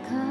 看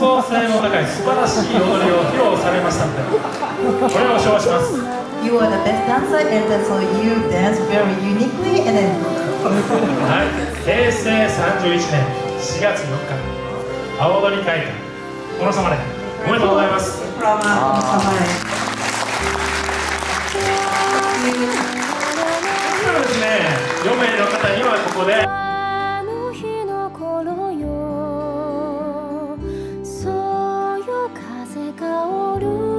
創性の高い素晴らしい踊りを披露されましたのでこれを称します。You are the best dancer and so you dance very uniquely and then はい。平成31年4月4日青踊り会館。様でおめでとうございます。From uh, Samae. 今ですね4名の方にはここで Lord.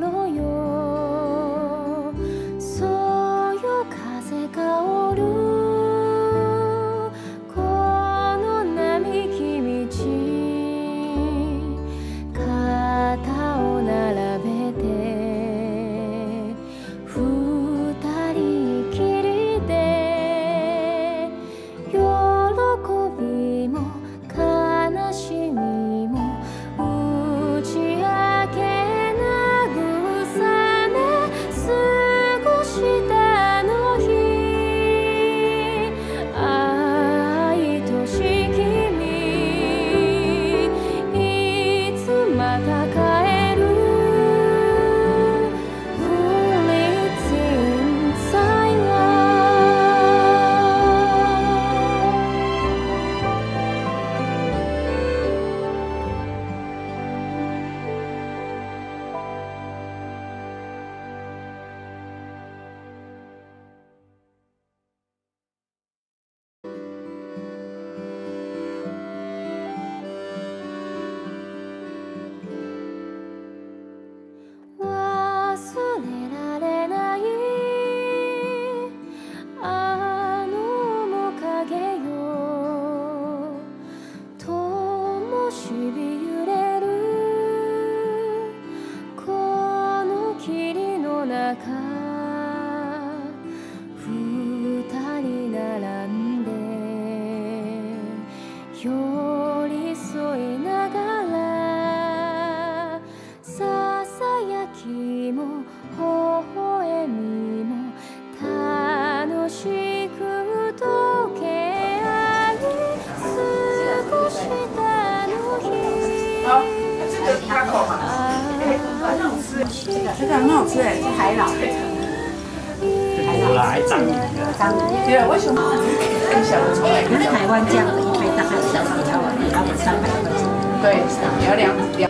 の頃还涨了，涨了，对啊，为什么？跟小的说，因为台湾这样的一杯大概要涨价了，们三百多块。对，你要这。